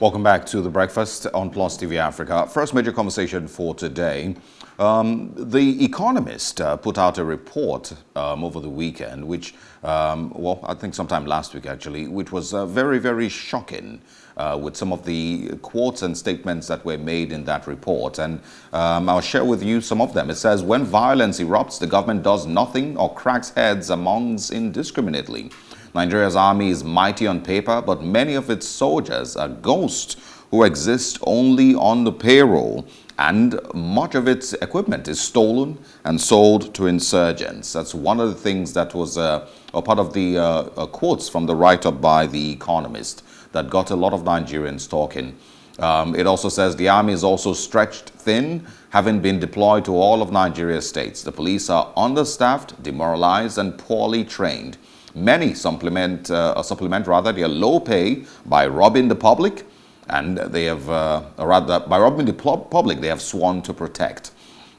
Welcome back to the breakfast on Plus TV Africa. First major conversation for today. Um, the Economist uh, put out a report um, over the weekend, which, um, well, I think sometime last week actually, which was uh, very, very shocking uh, with some of the quotes and statements that were made in that report. And um, I'll share with you some of them. It says, when violence erupts, the government does nothing or cracks heads amongst indiscriminately. Nigeria's army is mighty on paper, but many of its soldiers are ghosts who exist only on the payroll and much of its equipment is stolen and sold to insurgents. That's one of the things that was uh, a part of the uh, uh, quotes from the write-up by The Economist that got a lot of Nigerians talking. Um, it also says the army is also stretched thin, having been deployed to all of Nigeria's states. The police are understaffed, demoralized, and poorly trained. Many supplement, uh, supplement rather their low pay by robbing the public, and they have, uh, rather, by robbing the public, they have sworn to protect.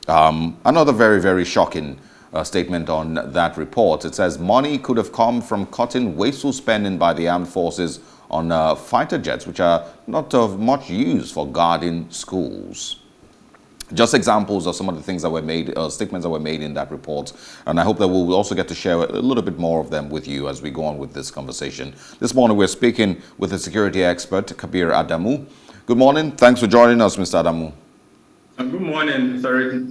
Um, another very, very shocking uh, statement on that report. It says money could have come from cutting wasteful spending by the armed forces on uh, fighter jets, which are not of much use for guarding schools just examples of some of the things that were made, uh, statements that were made in that report. And I hope that we'll also get to share a little bit more of them with you as we go on with this conversation. This morning, we're speaking with a security expert, Kabir Adamu. Good morning. Thanks for joining us, Mr. Adamu. Uh, good morning, sorry.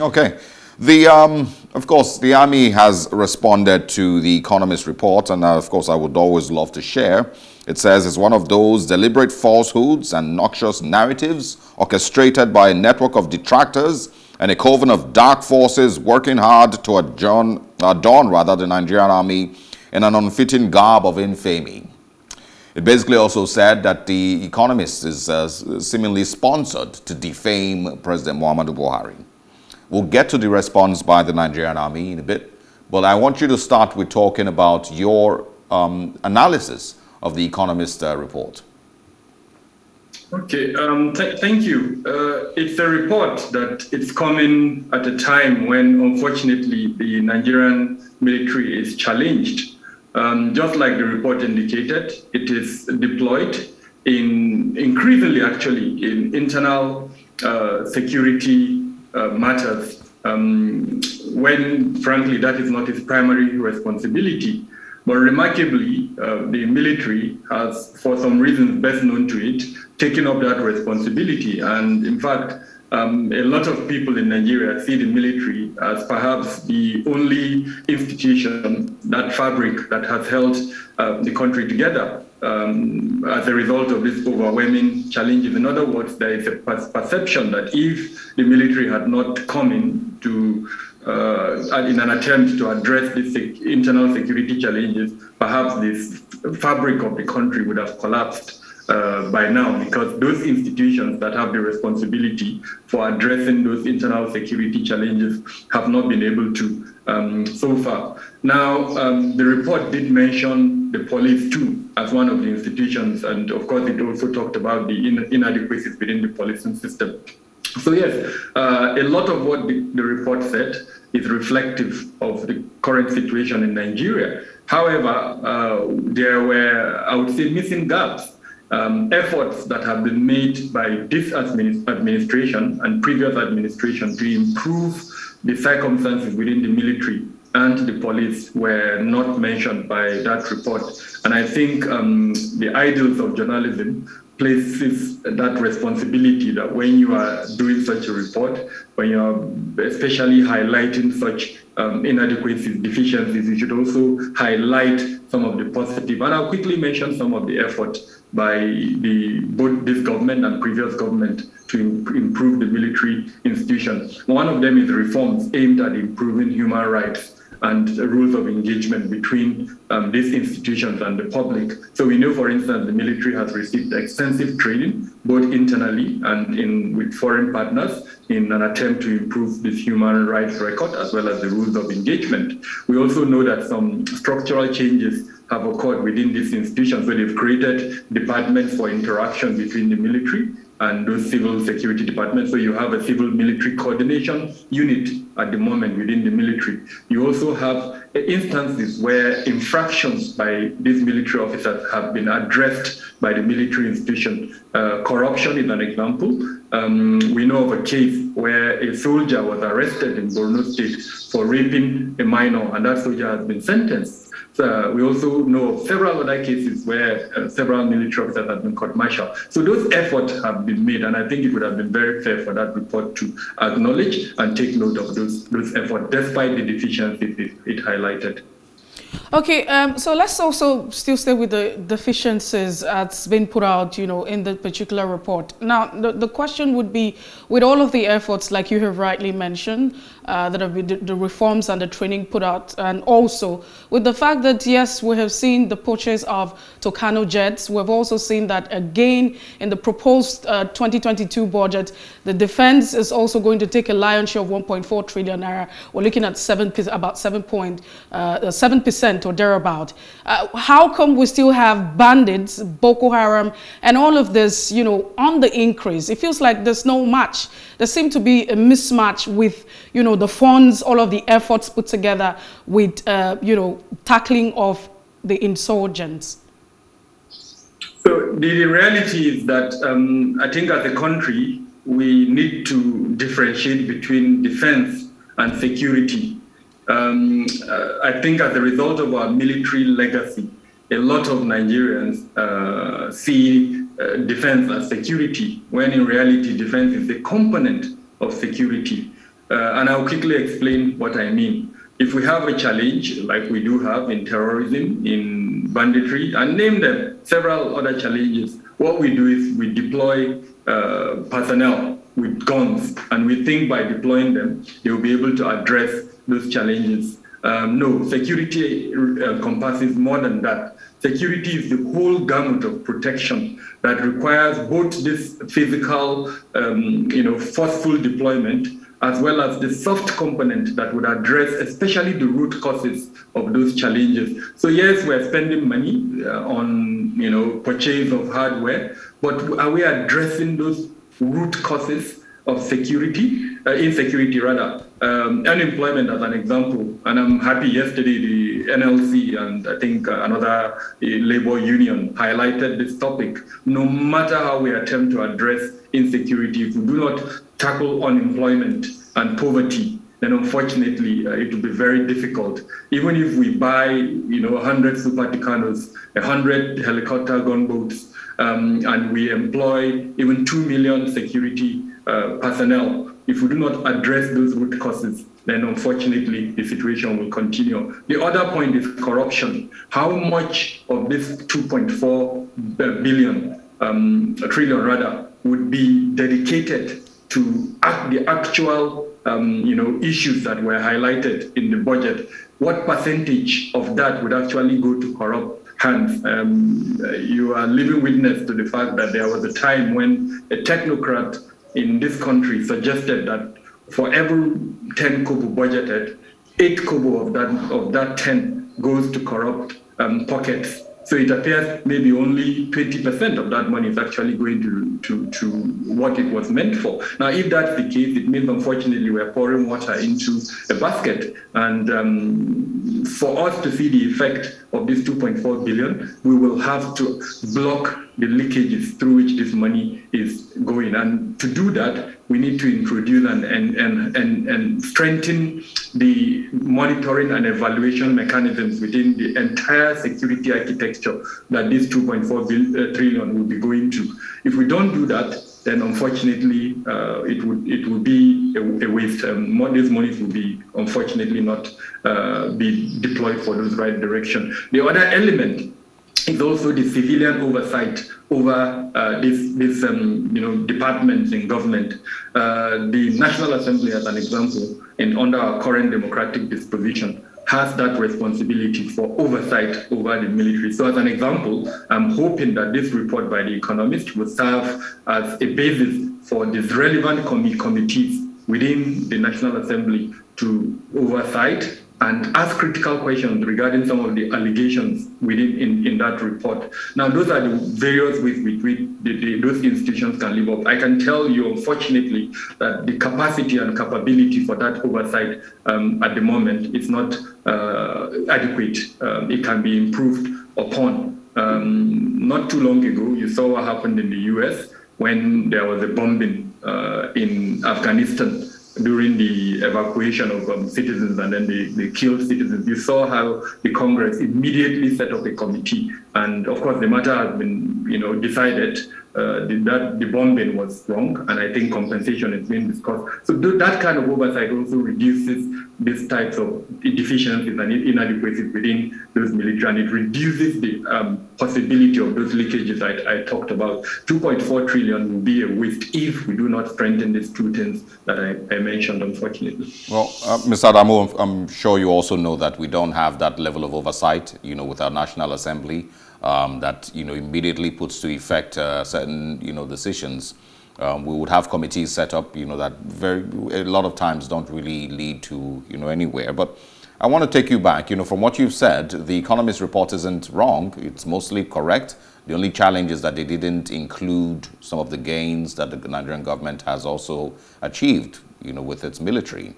Okay. The, um, of course, the Army has responded to the Economist report, and uh, of course, I would always love to share. It says it's one of those deliberate falsehoods and noxious narratives orchestrated by a network of detractors and a coven of dark forces working hard to adjourn, adorn rather the Nigerian army in an unfitting garb of infamy. It basically also said that the Economist is uh, seemingly sponsored to defame President Muhammadu Buhari. We'll get to the response by the Nigerian army in a bit, but I want you to start with talking about your um, analysis of the Economist uh, report. Okay, um, th thank you. Uh, it's a report that it's coming at a time when, unfortunately, the Nigerian military is challenged. Um, just like the report indicated, it is deployed in increasingly, actually, in internal uh, security uh, matters um, when, frankly, that is not its primary responsibility. But remarkably, uh, the military has, for some reasons best known to it, taken up that responsibility. And in fact, um, a lot of people in Nigeria see the military as perhaps the only institution, that fabric that has held uh, the country together um, as a result of these overwhelming challenges. In other words, there is a perception that if the military had not come in to uh, in an attempt to address these internal security challenges, perhaps this fabric of the country would have collapsed uh, by now because those institutions that have the responsibility for addressing those internal security challenges have not been able to um, so far. Now, um, the report did mention the police too as one of the institutions, and of course, it also talked about the in inadequacies within the policing system. So yes, uh, a lot of what the, the, report said is reflective of the current situation in Nigeria. However, uh, there were, I would say, missing gaps um, efforts that have been made by this administration and previous administration to improve the circumstances within the military and the police were not mentioned by that report. And I think um, the ideals of journalism places that responsibility that when you are doing such a report, when you are especially highlighting such um, inadequacies, deficiencies, you should also highlight some of the positive. And I'll quickly mention some of the effort by the both this government and previous government to improve the military institutions. One of them is reforms aimed at improving human rights and rules of engagement between um, these institutions and the public. So we know, for instance, the military has received extensive training, both internally and in with foreign partners, in an attempt to improve this human rights record as well as the rules of engagement. We also know that some structural changes have occurred within these institutions. So they've created departments for interaction between the military and those civil security departments. So you have a civil military coordination unit at the moment within the military. You also have instances where infractions by these military officers have been addressed by the military institution. Uh, corruption is an example. Um, we know of a case where a soldier was arrested in Borno State for raping a minor, and that soldier has been sentenced. Uh, we also know of several other cases where uh, several military officers have been court-martialed. So those efforts have been made, and I think it would have been very fair for that report to acknowledge and take note of those, those efforts, despite the deficiencies it, it highlighted. Okay, um, so let's also still stay with the deficiencies that's been put out, you know, in the particular report. Now, the, the question would be, with all of the efforts, like you have rightly mentioned, uh, that have been the, reforms and the training put out, and also with the fact that, yes, we have seen the purchase of Tucano jets, we've also seen that again in the proposed uh, 2022 budget, the defense is also going to take a lion's share of 1.4 trillion naira. We're looking at seven, about 7 point, uh, 7% or thereabout. Uh, how come we still have bandits, Boko Haram, and all of this, you know, on the increase? It feels like there's no match. There seems to be a mismatch with, you know, the funds, all of the efforts put together with, uh, you know, tackling of the insurgents. So the, the reality is that um, I think as a country, we need to differentiate between defense and security. Um, uh, I think as a result of our military legacy, a lot of Nigerians uh, see uh, defense as security, when in reality, defense is a component of security. Uh, and I'll quickly explain what I mean. If we have a challenge, like we do have in terrorism, in banditry, and name them several other challenges, what we do is we deploy uh, personnel with guns, and we think by deploying them, they will be able to address those challenges. Um, no, security uh, encompasses more than that. Security is the whole gamut of protection that requires both this physical, um, you know, forceful deployment as well as the soft component that would address especially the root causes of those challenges. So yes, we're spending money uh, on you know purchase of hardware, but are we addressing those root causes of security, uh, insecurity rather? Um, unemployment as an example, and I'm happy yesterday the NLC and I think another uh, labor union highlighted this topic. No matter how we attempt to address insecurity, if we do not tackle unemployment and poverty, then unfortunately uh, it will be very difficult. Even if we buy, you know, 100 Super Tucanos, 100 helicopter gunboats, um, and we employ even 2 million security uh, personnel, if we do not address those root causes, then unfortunately the situation will continue. The other point is corruption. How much of this 2.4 billion, um, trillion rather, would be dedicated to act the actual um, you know, issues that were highlighted in the budget, what percentage of that would actually go to corrupt hands? Um, you are living witness to the fact that there was a time when a technocrat in this country suggested that for every 10 kobo budgeted, 8 kobo of that, of that 10 goes to corrupt um, pockets so it appears maybe only 20% of that money is actually going to, to, to what it was meant for. Now, if that's the case, it means unfortunately we're pouring water into a basket. And um, for us to see the effect of this 2.4 billion, we will have to block the leakages through which this money is going. And to do that, we need to introduce and, and, and, and, and strengthen the monitoring and evaluation mechanisms within the entire security architecture that this 2.4 billion, uh, trillion will be going to. If we don't do that, then unfortunately uh, it would it would be a, a waste. Um, these monies will be unfortunately not uh, be deployed for those right direction. The other element is also the civilian oversight over uh, this, this um, you know, departments in government. Uh, the National Assembly, as an example, and under our current democratic disposition, has that responsibility for oversight over the military. So as an example, I'm hoping that this report by The Economist will serve as a basis for these relevant com committees within the National Assembly to oversight and ask critical questions regarding some of the allegations within in, in that report. Now, those are the various ways with which the, the, those institutions can live up. I can tell you, unfortunately, that the capacity and capability for that oversight um, at the moment is not uh, adequate. Um, it can be improved upon. Um, not too long ago, you saw what happened in the US when there was a bombing uh, in Afghanistan during the evacuation of um, citizens and then they, they killed citizens. You saw how the Congress immediately set up a committee. And of course, the matter has been, you know, decided uh, that the bombing was wrong, and I think compensation is being discussed. So that kind of oversight also reduces these types of deficiencies and inadequacies within those military, and it reduces the um, possibility of those leakages I, I, talked about. 2.4 trillion will be a waste if we do not strengthen these two things that I, I mentioned, unfortunately. Well, uh, Mr. Adamu, I'm sure you also know that we don't have that level of oversight, you know, with our National Assembly um, that you know immediately puts to effect uh, certain you know decisions. Um, we would have committees set up, you know, that very a lot of times don't really lead to you know anywhere. But I want to take you back. You know, from what you've said, the Economist report isn't wrong. It's mostly correct. The only challenge is that they didn't include some of the gains that the Nigerian government has also achieved, you know, with its military.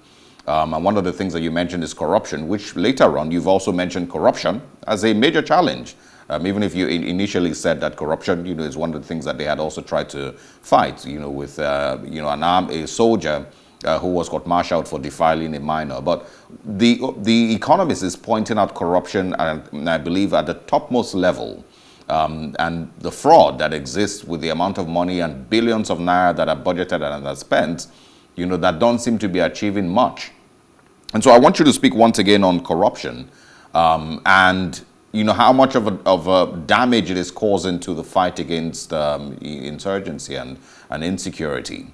Um, and one of the things that you mentioned is corruption, which later on you've also mentioned corruption as a major challenge. Um, even if you in initially said that corruption, you know, is one of the things that they had also tried to fight, you know, with, uh, you know, an arm, a soldier uh, who was court-martialed for defiling a minor. But the, the Economist is pointing out corruption, and I believe at the topmost level, um, and the fraud that exists with the amount of money and billions of naira that are budgeted and are spent, you know, that don't seem to be achieving much. And so I want you to speak once again on corruption um, and you know, how much of a, of a damage it is causing to the fight against um, insurgency and, and insecurity?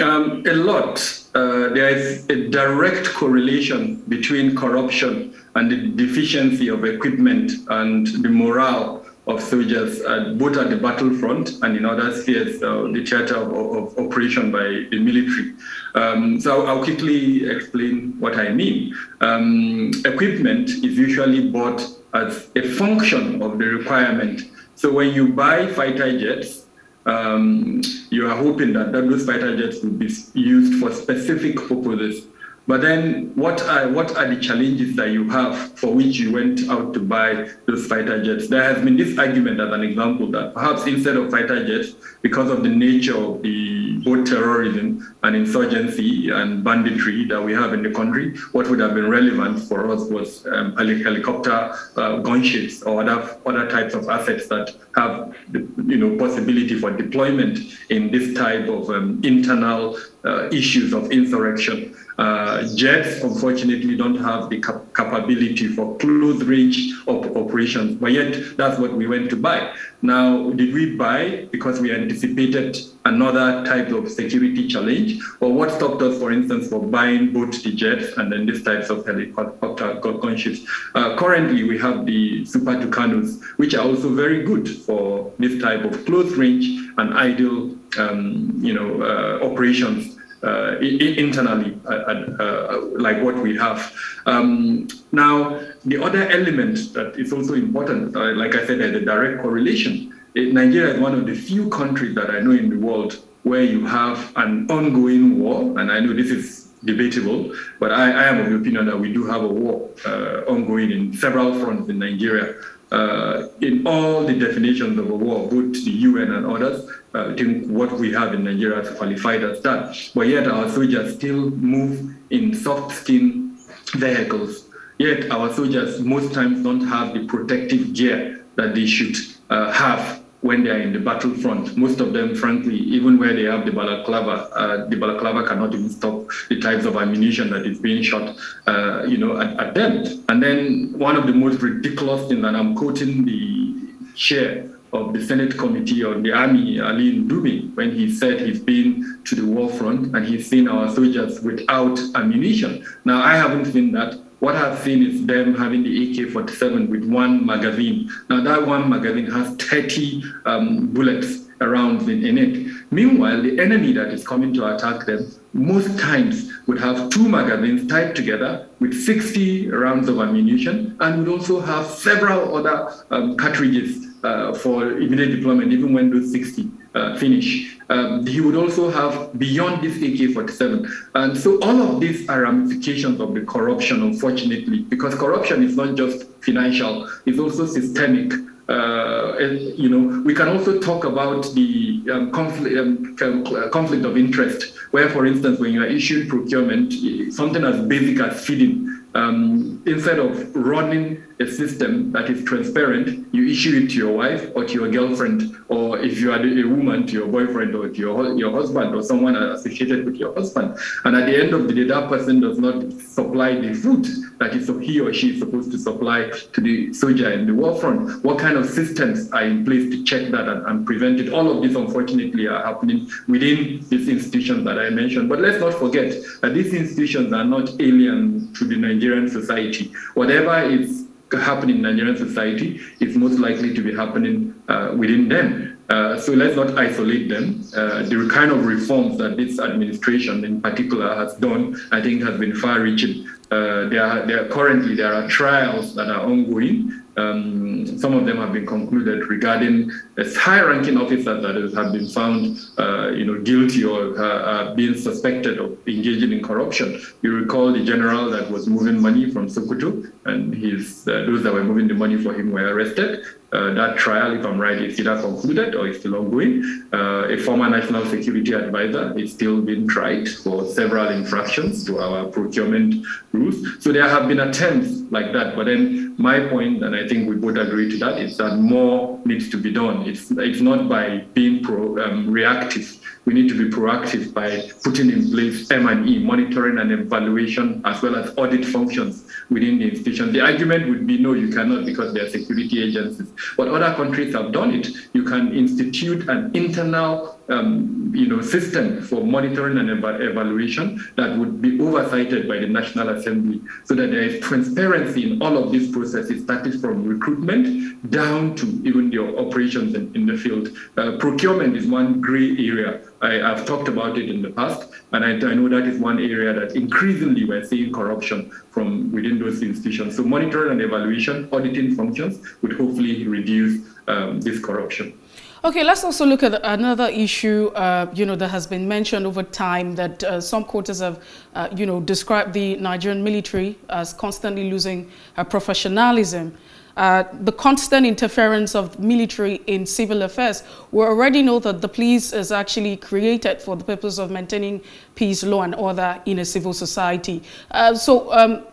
Um, a lot. Uh, there is a direct correlation between corruption and the deficiency of equipment and the morale of soldiers, uh, both at the battlefront and in other spheres, uh, the theater of, of, operation by the military. Um, so I'll quickly explain what I mean. Um, equipment is usually bought as a function of the requirement. So when you buy fighter jets, um, you are hoping that, that those fighter jets will be used for specific purposes. But then, what are what are the challenges that you have for which you went out to buy those fighter jets? There has been this argument, as an example, that perhaps instead of fighter jets, because of the nature of the both terrorism and insurgency and banditry that we have in the country, what would have been relevant for us was um, helicopter uh, gunships or other other types of assets that have you know possibility for deployment in this type of um, internal uh, issues of insurrection. Uh, jets, unfortunately, don't have the cap capability for close range of operations, but yet that's what we went to buy. Now, did we buy because we anticipated another type of security challenge, or what stopped us, for instance, for buying both the jets and then these types of helicopter gunships? Uh, currently, we have the Super Tucanos, which are also very good for this type of close range and ideal, um, you know, uh, operations uh, internally, uh, uh, like what we have. Um, now, the other element that is also important, uh, like I said, there's a direct correlation. Nigeria is one of the few countries that I know in the world where you have an ongoing war, and I know this is debatable, but I, I am of the opinion that we do have a war uh, ongoing in several fronts in Nigeria. Uh, in all the definitions of a war, both the UN and others, uh, I think what we have in Nigeria is qualified as that. But yet our soldiers still move in soft skin vehicles. Yet our soldiers most times don't have the protective gear that they should uh, have when they are in the battlefront. Most of them, frankly, even where they have the balaclava, uh, the balaclava cannot even stop the types of ammunition that is being shot, uh, you know, at, at, them. And then one of the most ridiculous things, and I'm quoting the chair of the Senate Committee on the Army, Ali Ndume, when he said he's been to the war front and he's seen our soldiers without ammunition. Now, I haven't seen that. What I've seen is them having the AK-47 with one magazine. Now that one magazine has 30 um, bullets around in, in, it. Meanwhile, the enemy that is coming to attack them, most times would have two magazines tied together with 60 rounds of ammunition and would also have several other um, cartridges uh, for immediate deployment, even when those 60 uh, finish. Um, he would also have beyond this AK-47. And so all of these are ramifications of the corruption, unfortunately, because corruption is not just financial, it's also systemic. Uh, and, you know, we can also talk about the um, conflict, um, conflict of interest, where, for instance, when you are issued procurement, something as basic as feeding um, instead of running a system that is transparent, you issue it to your wife or to your girlfriend, or if you are a woman, to your boyfriend or to your, your husband or someone associated with your husband. And at the end of the day, that person does not supply the food that is he or she is supposed to supply to the soldier in the war front. What kind of systems are in place to check that and, and prevent it? All of these, unfortunately, are happening within these institutions that I mentioned. But let's not forget that these institutions are not alien to the Nigerian society. Whatever is happening in Nigerian society is most likely to be happening uh, within them. Uh, so let's not isolate them. Uh, the kind of reforms that this administration in particular has done, I think, has been far-reaching. Uh, there, there are currently there are trials that are ongoing um, some of them have been concluded regarding high-ranking officers that have been found, uh, you know, guilty or uh, uh, being suspected of engaging in corruption. You recall the general that was moving money from Sokoto, and his uh, those that were moving the money for him were arrested. Uh, that trial, if I'm right, is either concluded or is still ongoing. Uh, a former national security advisor is still being tried for several infractions to our procurement rules. So there have been attempts like that. But then my point, and I think we both agree to that, is that more needs to be done. It's, it's not by being pro, um, reactive we need to be proactive by putting in place M&E, monitoring and evaluation, as well as audit functions within the institution. The argument would be, no, you cannot because they are security agencies. But other countries have done it. You can institute an internal um, you know, system for monitoring and ev evaluation that would be oversighted by the National Assembly so that there is transparency in all of these processes, starting from recruitment down to even your operations in, in the field. Uh, procurement is one gray area. I, have talked about it in the past, and I, I know that is one area that increasingly we're seeing corruption from within those institutions. So monitoring and evaluation, auditing functions would hopefully reduce um, this corruption. Okay, let's also look at another issue, uh, you know, that has been mentioned over time that uh, some quarters have, uh, you know, described the Nigerian military as constantly losing professionalism. Uh, the constant interference of military in civil affairs. We already know that the police is actually created for the purpose of maintaining peace, law and order in a civil society. Uh, so um,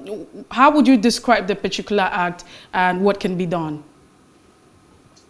how would you describe the particular act and what can be done?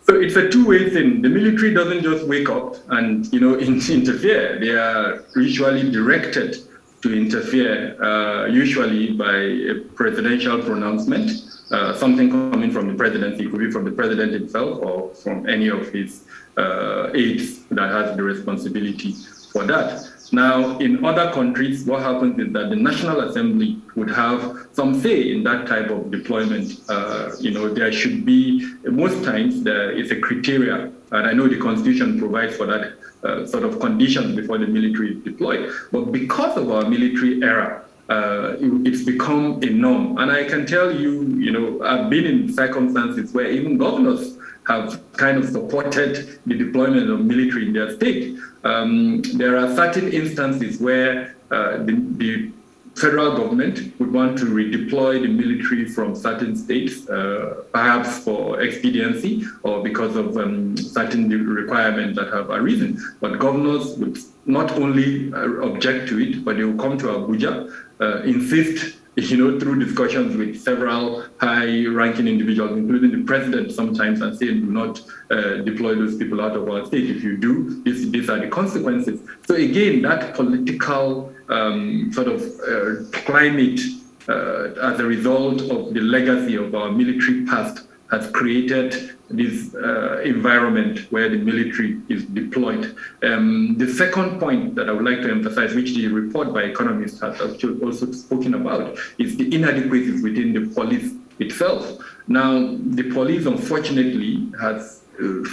So it's a two-way thing. The military doesn't just wake up and you know interfere. They are usually directed to interfere, uh, usually by a presidential pronouncement, uh, something coming from the presidency. It could be from the president himself or from any of his uh, aides that has the responsibility for that. Now, in other countries, what happens is that the National Assembly would have some say in that type of deployment. Uh, you know, there should be, most times, there is a criteria, and I know the Constitution provides for that uh, sort of conditions before the military is deployed. But because of our military era, uh, it's become a norm. And I can tell you, you know, I've been in circumstances where even governors have kind of supported the deployment of military in their state. Um, there are certain instances where uh, the, the, federal government would want to redeploy the military from certain states, uh, perhaps for expediency or because of um, certain requirements that have arisen. But governors would not only uh, object to it, but they will come to Abuja, uh, insist you know, through discussions with several high-ranking individuals, including the president sometimes, and say, do not uh, deploy those people out of our state. If you do, this, these are the consequences. So again, that political um, sort of uh, climate uh, as a result of the legacy of our military past has created this uh, environment where the military is deployed. Um, the second point that I would like to emphasize, which the report by economists has also spoken about, is the inadequacies within the police itself. Now, the police, unfortunately, has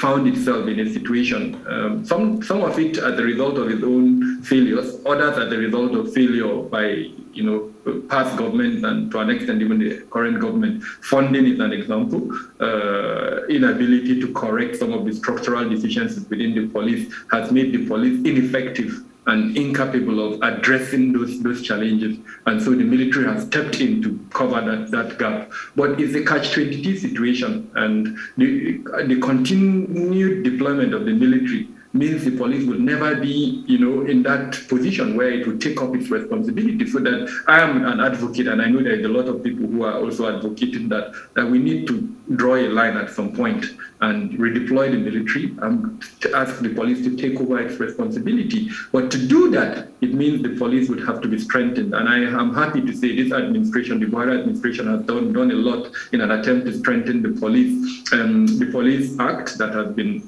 found itself in a situation. Um, some some of it as a result of its own failures, others as a result of failure by you know past governments and to an extent even the current government. Funding is an example. Uh, inability to correct some of the structural deficiencies within the police has made the police ineffective and incapable of addressing those, those challenges. And so the military has stepped in to cover that, that gap. But it's a catch-22 situation, and the, the continued deployment of the military means the police will never be, you know, in that position where it will take up its responsibility. So that I am an advocate, and I know there's a lot of people who are also advocating that that we need to draw a line at some point and redeploy the military and ask the police to take over its responsibility. But to do that, it means the police would have to be strengthened. And I am happy to say this administration, the Buhari administration, has done done a lot in an attempt to strengthen the police. Um, the Police Act that has been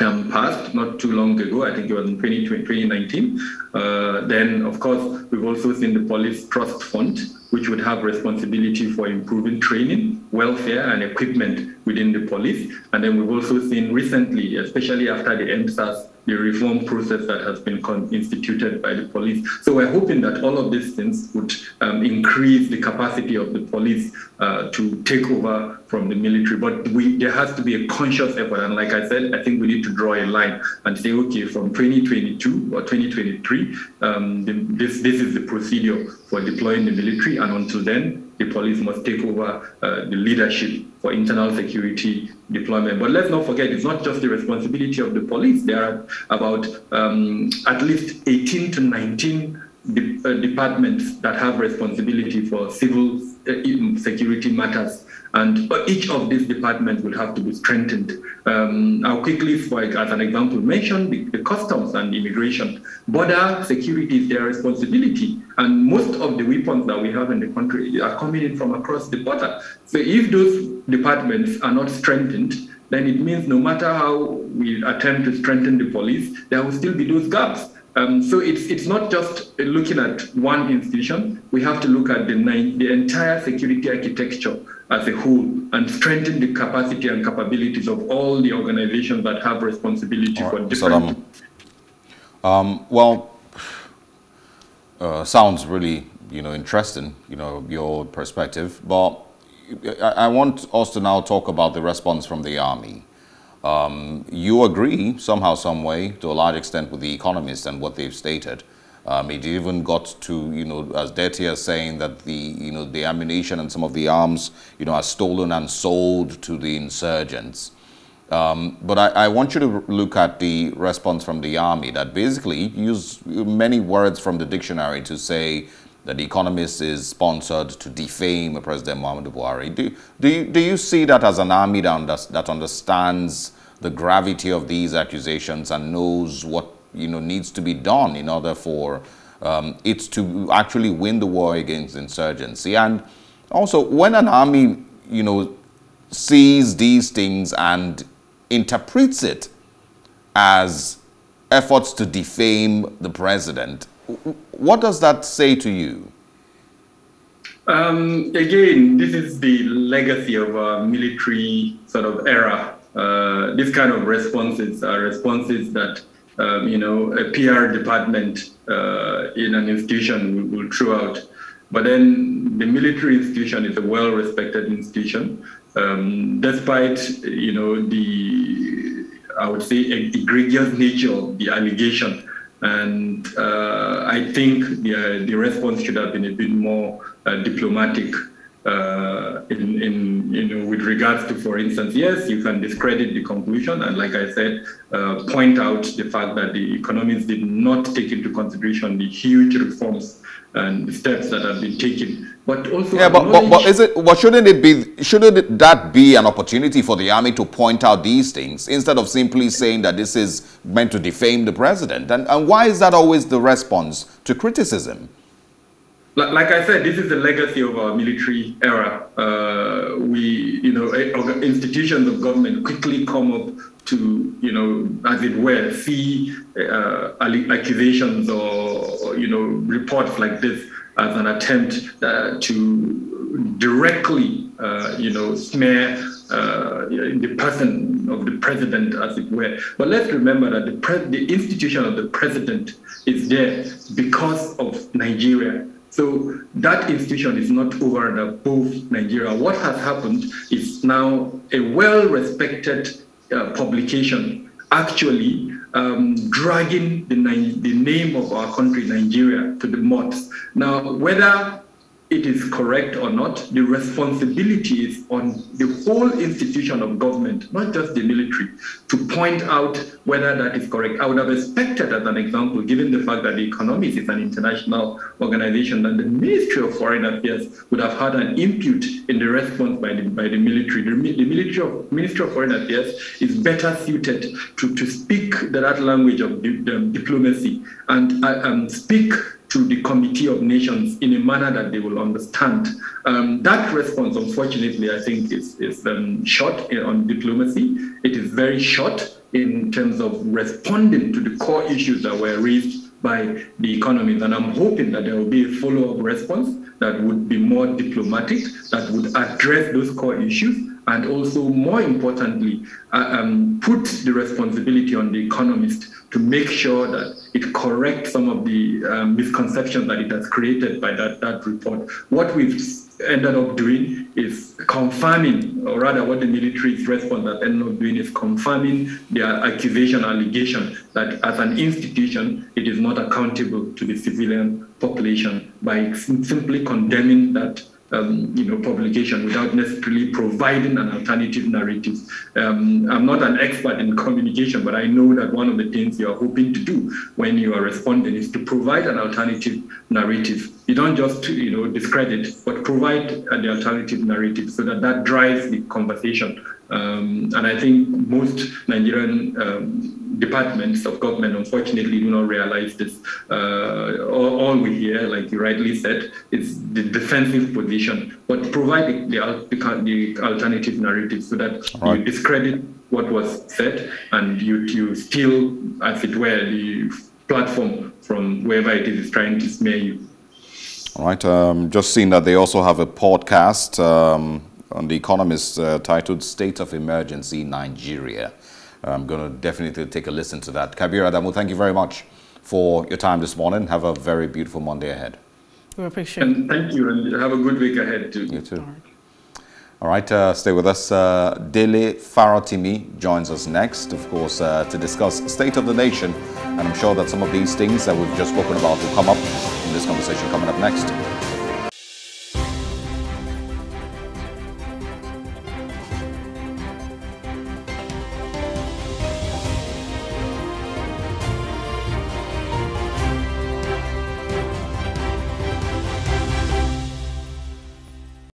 um, passed not too long ago. I think it was in 2019. Uh, then, of course, we've also seen the Police Trust Fund, which would have responsibility for improving training, welfare, and equipment within the police. And then we've also seen recently, especially after the EndSARS the reform process that has been instituted by the police. So we're hoping that all of these things would um, increase the capacity of the police uh, to take over from the military. But we, there has to be a conscious effort. And like I said, I think we need to draw a line and say, okay, from 2022 or 2023, um, the, this, this is the procedure for deploying the military. And until then, the police must take over uh, the leadership for internal security deployment. But let's not forget, it's not just the responsibility of the police. There are about um, at least 18 to 19 de uh, departments that have responsibility for civil uh, security matters and each of these departments will have to be strengthened. Um, I'll quickly, for, as an example, mention the, the, customs and immigration. Border security is their responsibility, and most of the weapons that we have in the country are coming in from across the border. So if those departments are not strengthened, then it means no matter how we attempt to strengthen the police, there will still be those gaps. Um, so it's it's not just looking at one institution. We have to look at the the entire security architecture as a whole and strengthen the capacity and capabilities of all the organizations that have responsibility for different. Um, well, uh, sounds really you know interesting. You know your perspective, but I, I want us to now talk about the response from the army. Um, you agree somehow, some way, to a large extent, with the economists and what they've stated. Um, it even got to, you know, as Detty is saying that the, you know, the ammunition and some of the arms, you know, are stolen and sold to the insurgents. Um, but I, I, want you to look at the response from the army that basically use many words from the dictionary to say that the Economist is sponsored to defame President Muhammadu Buhari. Do, do, you, do you see that as an army that, that understands the gravity of these accusations and knows what you know needs to be done in order for um, it to actually win the war against insurgency? And also, when an army you know sees these things and interprets it as efforts to defame the president, what does that say to you? Um, again, this is the legacy of a military sort of era. Uh, this kind of responses are responses that um, you know a PR department uh, in an institution will, will throw out. But then the military institution is a well-respected institution, um, despite you know the I would say egregious nature of the allegation and uh, I think the, uh, the response should have been a bit more uh, diplomatic uh, in, in, you know, with regards to, for instance, yes, you can discredit the conclusion, and like I said, uh, point out the fact that the economists did not take into consideration the huge reforms and steps that have been taken. But also, yeah, but, but, but is it? What shouldn't it be? Shouldn't that be an opportunity for the army to point out these things instead of simply saying that this is meant to defame the president? And and why is that always the response to criticism? Like I said, this is the legacy of our military era. Uh, we, you know, institutions of government quickly come up to, you know, as it were, see uh, accusations or, you know, reports like this as an attempt uh, to directly, uh, you know, smear uh, the person of the president, as it were. But let's remember that the, the institution of the president is there because of Nigeria. So that institution is not over and above Nigeria. What has happened is now a well-respected uh, publication actually um, dragging the, the name of our country, Nigeria, to the mud. Now, whether it is correct or not, the responsibility is on the whole institution of government, not just the military, to point out whether that is correct. I would have expected, as an example, given the fact that the Economist is an international organization, that the Ministry of Foreign Affairs would have had an input in the response by the, by the military. The, the military of, Ministry of Foreign Affairs is better suited to, to speak that language of di diplomacy and uh, um, speak to the Committee of Nations in a manner that they will understand. Um, that response, unfortunately, I think is, is um, short on diplomacy. It is very short in terms of responding to the core issues that were raised by the economies. And I'm hoping that there will be a follow-up response that would be more diplomatic, that would address those core issues, and also, more importantly, uh, um, put the responsibility on the economist to make sure that it corrects some of the um, misconceptions that it has created by that, that report. What we've ended up doing is confirming, or rather what the military's response has ended up doing is confirming their accusation, allegation that as an institution, it is not accountable to the civilian population by simply condemning that um, you know, publication without necessarily providing an alternative narrative. Um, I'm not an expert in communication, but I know that one of the things you are hoping to do when you are responding is to provide an alternative narrative. You don't just, you know, discredit, but provide the alternative narrative so that that drives the conversation. Um, and I think most Nigerian um, departments of government unfortunately do not realize this. Uh, all, all, we hear, like you rightly said, is the defensive position, but provide the, the, the alternative narrative so that right. you discredit what was said and you, you steal, as it were, the platform from whoever it is trying to smear you. All right. Um, just seeing that they also have a podcast um, on The Economist uh, titled State of Emergency Nigeria. I'm going to definitely take a listen to that. Kabir Adamu, thank you very much for your time this morning. Have a very beautiful Monday ahead. We appreciate it. thank you, and have a good week ahead too. You too. All right, All right uh, stay with us. Uh, Dele Farotimi joins us next, of course, uh, to discuss state of the nation. And I'm sure that some of these things that we've just spoken about will come up in this conversation coming up next.